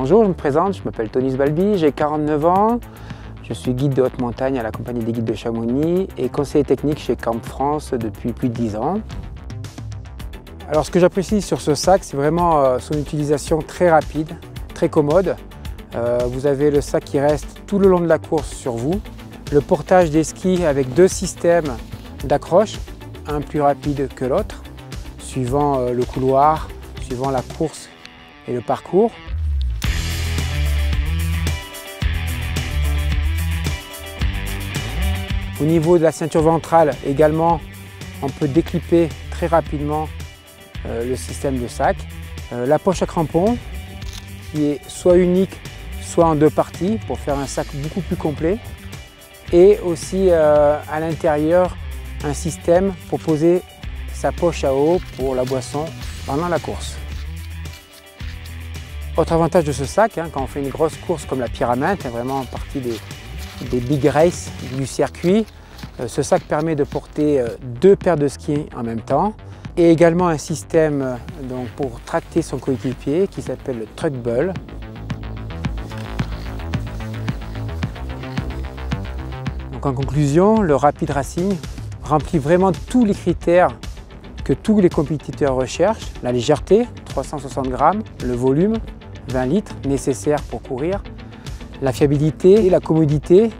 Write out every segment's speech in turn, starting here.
Bonjour, je me présente, je m'appelle Tonis Balbi, j'ai 49 ans, je suis guide de haute montagne à la compagnie des guides de Chamonix et conseiller technique chez Camp France depuis plus de 10 ans. Alors ce que j'apprécie sur ce sac, c'est vraiment euh, son utilisation très rapide, très commode. Euh, vous avez le sac qui reste tout le long de la course sur vous. Le portage des skis avec deux systèmes d'accroche, un plus rapide que l'autre, suivant euh, le couloir, suivant la course et le parcours. Au niveau de la ceinture ventrale également, on peut déclipper très rapidement euh, le système de sac. Euh, la poche à crampons qui est soit unique, soit en deux parties pour faire un sac beaucoup plus complet. Et aussi euh, à l'intérieur un système pour poser sa poche à eau pour la boisson pendant la course. Autre avantage de ce sac, hein, quand on fait une grosse course comme la pyramide, vraiment partie des, des big races du circuit. Euh, ce sac permet de porter euh, deux paires de skis en même temps et également un système euh, pour tracter son coéquipier qui s'appelle le Truck Bull. Donc en conclusion, le Rapid Racing remplit vraiment tous les critères que tous les compétiteurs recherchent. La légèreté, 360 grammes, le volume, 20 litres nécessaires pour courir, la fiabilité et la commodité,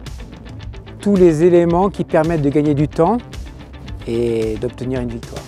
tous les éléments qui permettent de gagner du temps et d'obtenir une victoire.